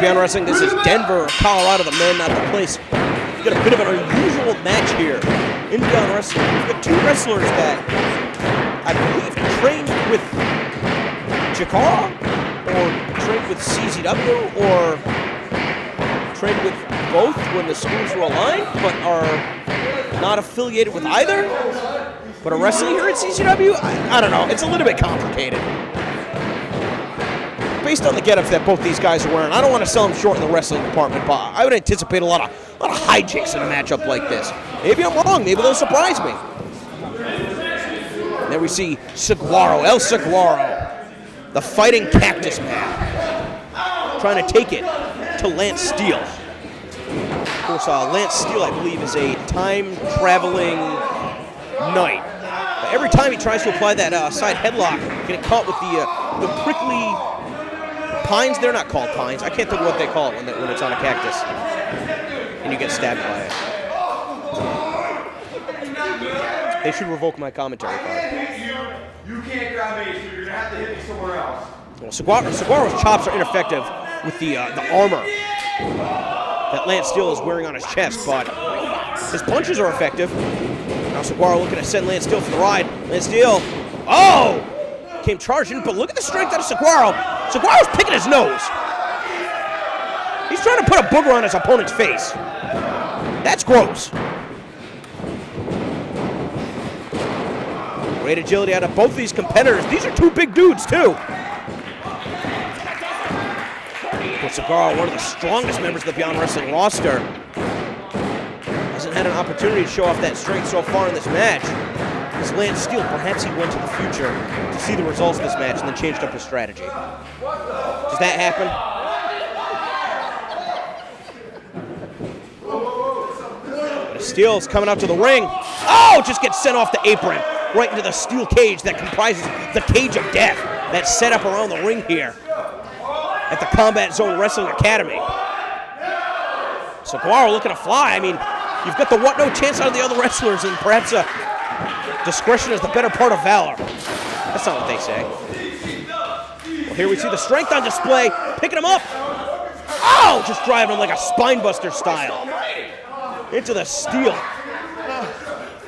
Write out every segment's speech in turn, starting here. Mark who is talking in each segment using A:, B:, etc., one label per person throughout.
A: Beyond Wrestling. This is Denver, Colorado, the man, not the place. We've got a bit of an unusual match here in Beyond Wrestling. We've got two wrestlers that I believe trained with Chikara, or trained with CZW, or trained with both when the schools were aligned, but are not affiliated with either. But are wrestling here at CZW? I, I don't know. It's a little bit complicated based on the getups that both these guys are wearing, I don't want to sell them short in the wrestling department, but I would anticipate a lot of a lot of hijinks in a matchup like this. Maybe I'm wrong. Maybe they'll surprise me. And then we see Saguaro, El Saguaro, the fighting cactus man, trying to take it to Lance Steel. Of course, uh, Lance Steel, I believe, is a time-traveling knight. But every time he tries to apply that uh, side headlock, getting caught with the uh, the prickly pines. They're not called pines. I can't think of what they call it when, they, when it's on a cactus, and you get stabbed by it. They should revoke my commentary card.
B: You can't grab me, so you're gonna have to hit me somewhere else.
A: Well, Saguaro, Saguaro's chops are ineffective with the uh, the armor that Lance Steel is wearing on his chest, but his punches are effective. Now Saguaro looking to send Lance Steel for the ride. Lance Steel, oh, came charging, but look at the strength out of Saguaro. Saguaro's picking his nose. He's trying to put a booger on his opponent's face. That's gross. Great agility out of both of these competitors. These are two big dudes, too. But Saguaro, one of the strongest members of the Beyond Wrestling roster, hasn't had an opportunity to show off that strength so far in this match. This Lance Steel, perhaps he went to the future to see the results of this match and then changed up his strategy. Does that happen? Steel's coming out to the ring. Oh, just gets sent off the apron right into the steel cage that comprises the cage of death that's set up around the ring here at the Combat Zone Wrestling Academy. Saguaro looking to fly. I mean, you've got the what no chance out of the other wrestlers, and perhaps a discretion is the better part of valor. That's not what they say. Well, here we see the strength on display, picking him up. Oh, just driving him like a spinebuster style into the steel.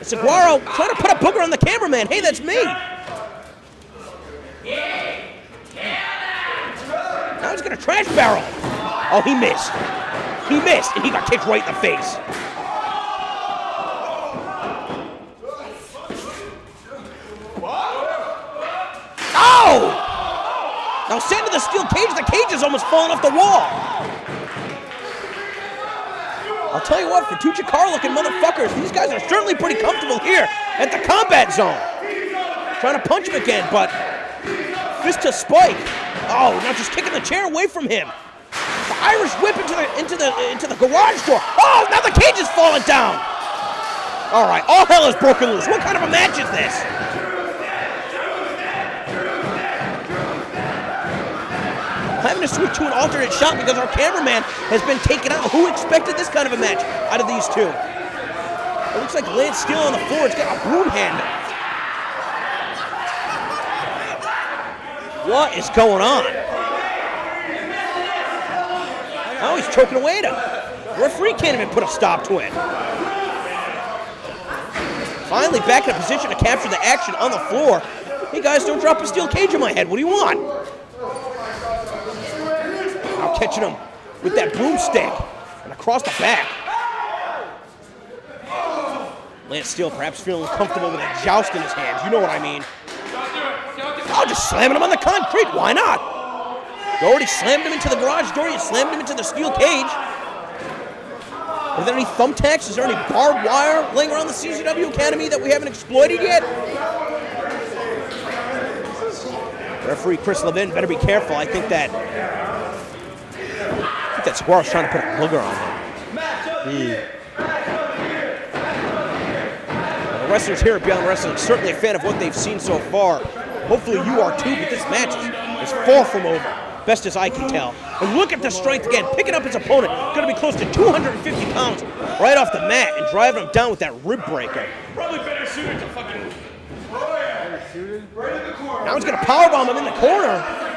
A: Saguaro trying to put a booger on the cameraman. Hey, that's me. Now he's gonna trash barrel. Oh, he missed. He missed, and he got kicked right in the face. Oh! Now sent to the steel cage. The cage is almost falling off the wall. I'll tell you what, for two Chikara looking motherfuckers, these guys are certainly pretty comfortable here at the combat zone. Trying to punch him again, but fist to spike. Oh, now just kicking the chair away from him. The Irish whip into the into the into the garage door. Oh, now the cage is falling down. All right, all hell is broken loose. What kind of a match is this? Having to switch to an alternate shot because our cameraman has been taken out. Who expected this kind of a match out of these two? It looks like Lance Steel on the floor. It's got a broom handle. What is going on? Oh, he's choking away at him. Referee can't even put a stop to it. Finally back in a position to capture the action on the floor. Hey guys, don't drop a steel cage in my head. What do you want? Catching him with that broomstick and across the back. Lance Steel perhaps feeling comfortable with a joust in his hands. You know what I mean. Oh, just slamming him on the concrete. Why not? You already slammed him into the garage door. You slammed him into the steel cage. Are there any thumbtacks? Is there any barbed wire laying around the CZW Academy that we haven't exploited yet? Referee Chris Levin better be careful. I think that think that Saguaro's trying to put a booger on him. Well, the wrestlers here at Beyond Wrestling are certainly a fan of what they've seen so far. Hopefully you are too, but this match is, is far from over, best as I can tell. And look at the strength again, picking up his opponent. Going to be close to 250 pounds right off the mat and driving him down with that rib breaker.
B: Probably better suited to fucking.
A: Now he's going to powerbomb him in the corner.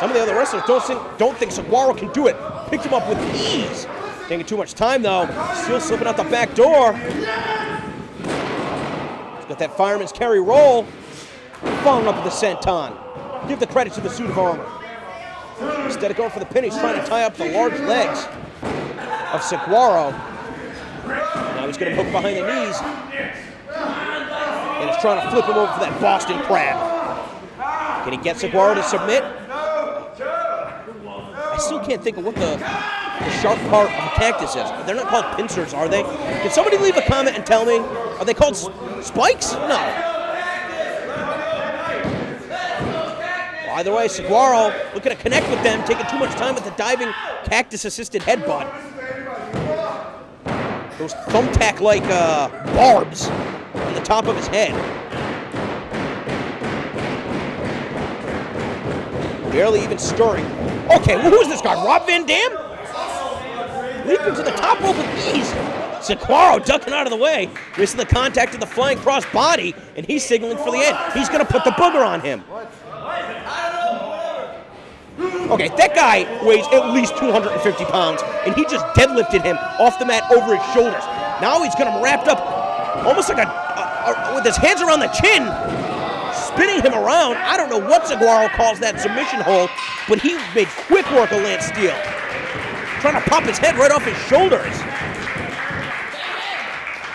A: Some of the other wrestlers don't think, don't think Saguaro can do it. Picked him up with ease. Taking too much time though. Still slipping out the back door. He's got that fireman's carry roll. Following up with the senton. Give the credit to the suit of armor. Instead of going for the pin, he's trying to tie up the large legs of Saguaro. Now he's going to hook behind the knees. And he's trying to flip him over for that Boston crab. Can he get Saguaro to submit? I still can't think of what the, the sharp part of a cactus is. They're not called pincers, are they? Can somebody leave a comment and tell me? Are they called spikes? No. Either way, Saguaro looking to connect with them, taking too much time with the diving cactus-assisted headbutt. Those thumbtack-like uh, barbs on the top of his head. Barely even stirring. Okay, who's this guy? Rob Van Dam? Leaping to the top rope with ease. Saguaro ducking out of the way, missing the contact of the flying cross body, and he's signaling for the end. He's going to put the booger on him. Okay, that guy weighs at least 250 pounds, and he just deadlifted him off the mat over his shoulders. Now he's got him wrapped up almost like a, a- a- with his hands around the chin, spinning him around. I don't know what Saguaro calls that submission hold, but he made quick work of Lance Steel. Trying to pop his head right off his shoulders.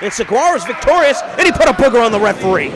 A: And Saguaro's victorious, and he put a booger on the referee.